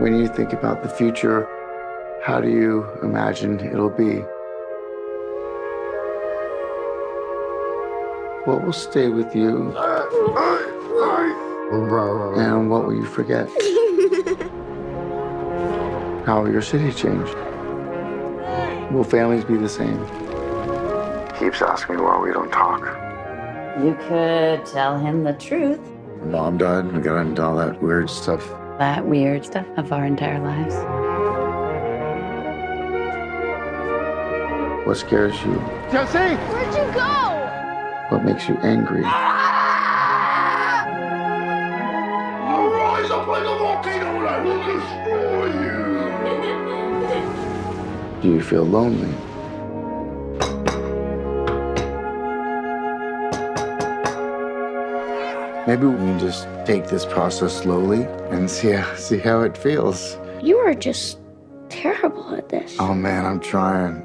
When you think about the future, how do you imagine it'll be? What will stay with you? And what will you forget? How will your city change? Will families be the same? Keeps asking me why we don't talk. You could tell him the truth. Mom died. We got into all that weird stuff. That weird stuff of our entire lives. What scares you? Jesse! Where'd you go? What makes you angry? I'll rise up like a volcano and I will destroy you! Do you feel lonely? Maybe we can just take this process slowly and see how, see how it feels. You are just terrible at this. Oh man, I'm trying.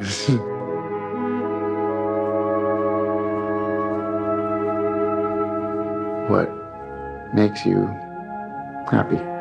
what makes you happy?